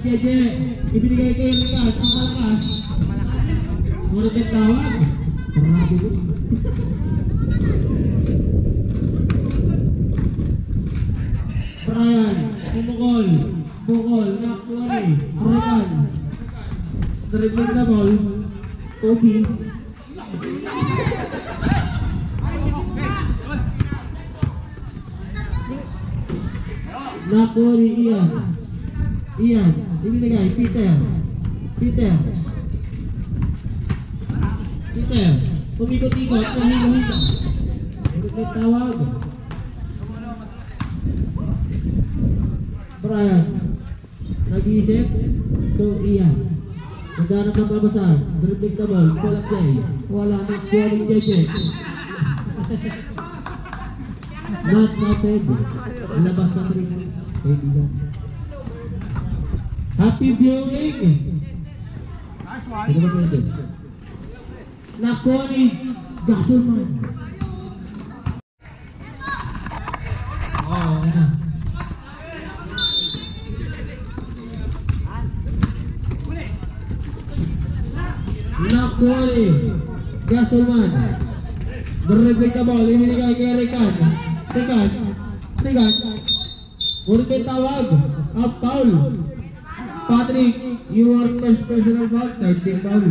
Keje. Ibinigay kay Rican. Ang malakas. Ngunit may tawag. Grabe yun. Brian. Pumukol. Bukol. Nakuha. Dribbling ni. Ian. Ibinigay. Peter. Peter. Peter. Pahinga-hinga. Ngunit may tawag. Brian. Nag-iisip. So, Ian. Naghanap ng babasan. Dribbling. Wala play. Wala na. JJ. Not na rin. Kaibigan. Happy viewing! Ano ba pwede? Nako ni Gasolman. Oo, ano? Nako ni Gasolman. Dribbling the ball. Ibinigay kay Rican. Rican. Rican. Ngunit may tawag. Up foul. Patrick, you are first personal foul. Third team foul.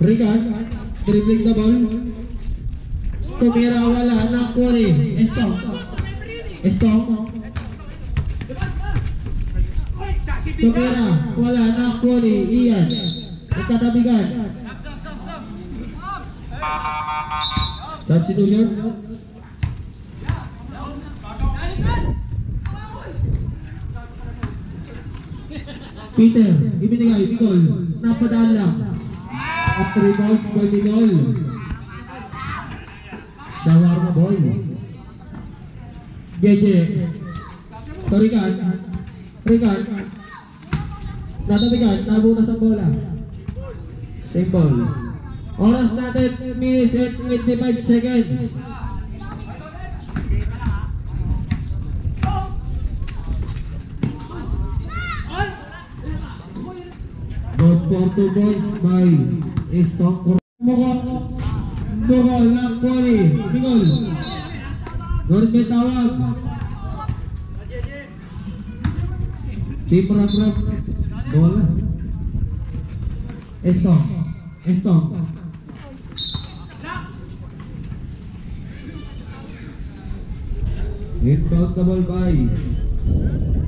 Rican, dribbling the ball. Tumira wala na Kuri. Estong. Estong. Tumira wala na Kuri. Ian. Nagkatabigan. Substitution. Peter, ibinigay, Bicol, napadala. At rebound by Bicol. Dawar na boy. Jeje. So, Rican. Rican. Natatigan, nabutas ang bola. Same ball. Oras natin, minutes and 25 seconds. Portugal by a strong Mugo Mugo Lakwali Bigol Gorbe tawag Tim Rap Rap Bola Estong Estong Inbound the ball by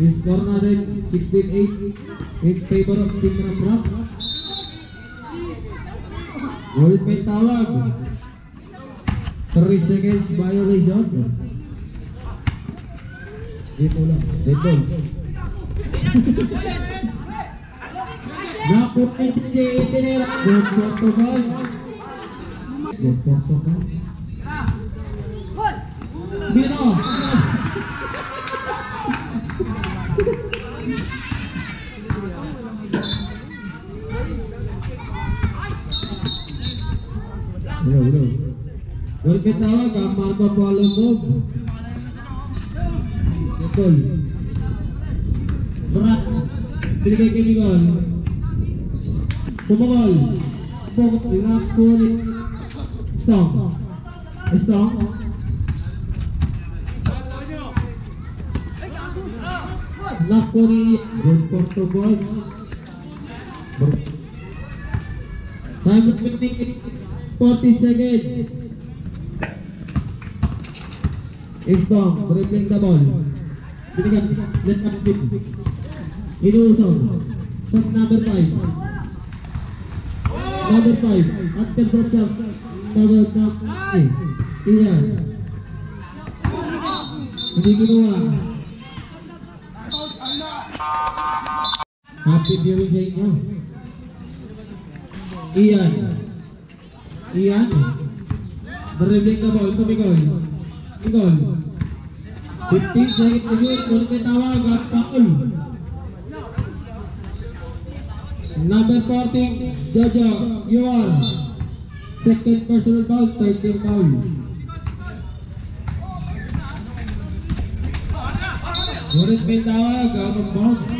Score natin 16-8 in favor of Team Ramrap. Ulit may tawag. 3 seconds violation. Dito lang. Dito. Napot ni DJ Itinera. Good ball. Good for the ball. Bro, bro. Huwag kitawa ka, Marco Polo move. Betul. Berat. Tiga kini gol. Kumagol. Pokot relax po. Strong. Strong. Lock po ni Good Porto Balls. Time of meeting. 40 seconds. Istong, dribbling the ball. Binigyan, let up it. Inusong. Shot number 5. Number 5. After the jump. Number 9. Iyan. Hindi kinuha. Happy viewing sa inyo. Iyan. Rian Dribbling the ball to Mikoy Mikoy 15 second review Kurketawa got foul Number 14 Jojo Yuan Second personal foul, third team foul Kurketawa got a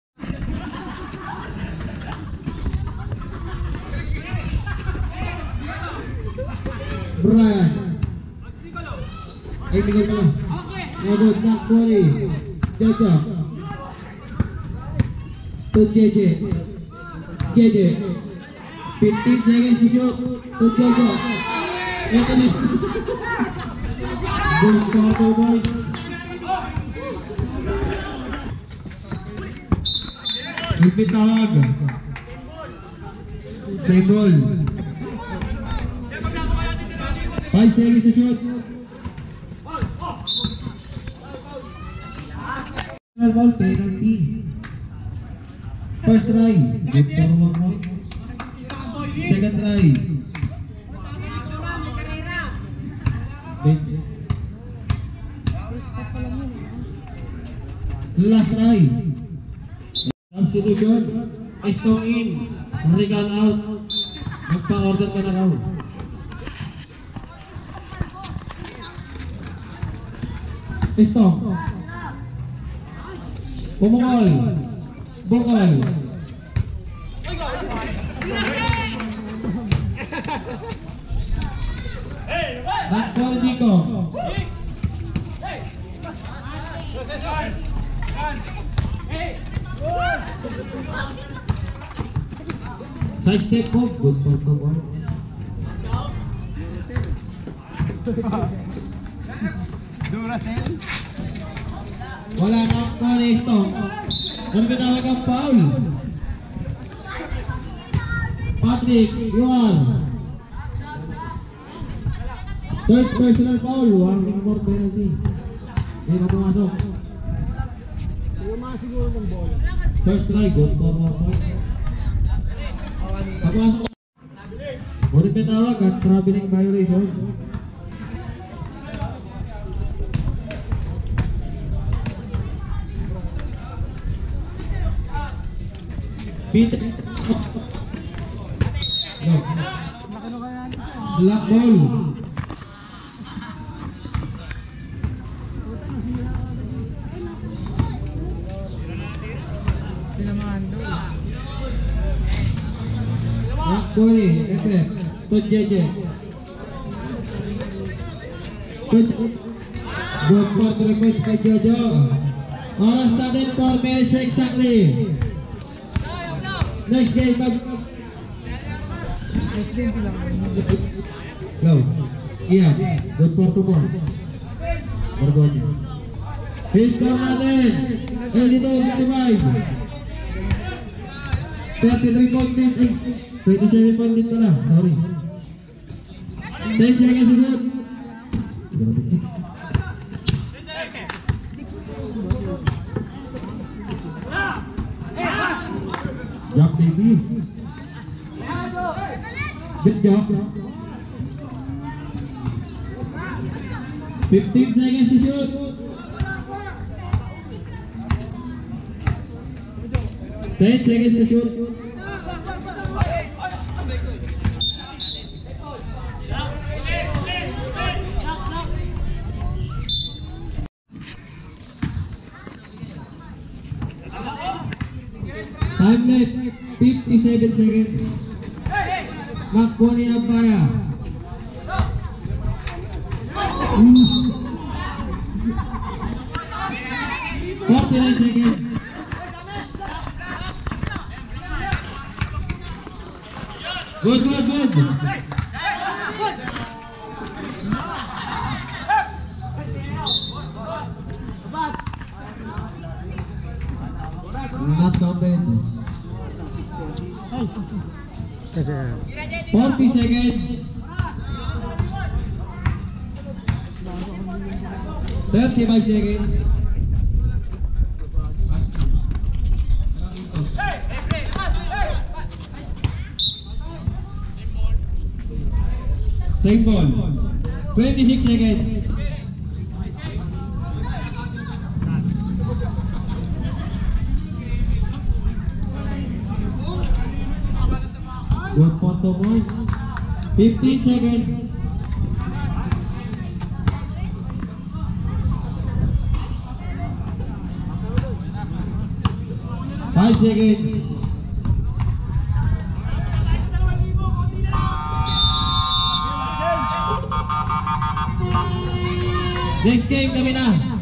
Brian. Ay, tingnan mo lang. Nabot na Cory. Jojo. To JJ. JJ. 15 seconds to shoot. To Jojo. Na. Good cover, boys. To shoot. Final ball, penalty. First try. Good for one point. Second try. Last try. Substitution. Stone in. Regal out. Magpa-order ka na. Atenção. Vamos, galera. Bom, galera. Vai fora, Dico. Sai de ter pouco, por favor. Ball. Wala na ang Conesto. Ano tawag ang foul? Patrick, you are. Third personal foul. One more penalty. Hindi na pumasok. First try, good for one point. Pagpasok. Ngunit may tawag at traveling violation. No. Black ball. Black ball eh. Ese. To JJ. Good. Good for three points kay Jojo. Oras natin 4 minutes exactly. Go. Iya, two more. Borgonya. His score natin. Dito, 55. 33 point lead. 27 point lead pala. Sorry. 10 seconds to Jump, baby. Good job. 15 seconds to shoot. 10 seconds to shoot. Time left 57 seconds. Nakuha ni Abaya. Forty-nine seconds. Good, good, good. Not counted. Kasi 40 seconds. 35 seconds. Same ball. 26 seconds. Good for two points. 15 seconds. Five seconds. Next game kami na.